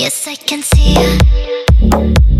Yes, I can see her.